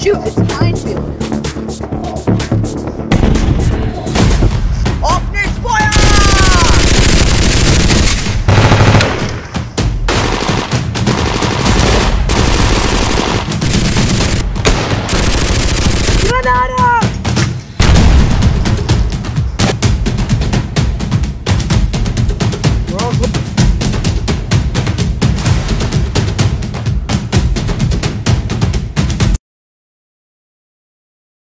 shoot, it's a minefield. Granada!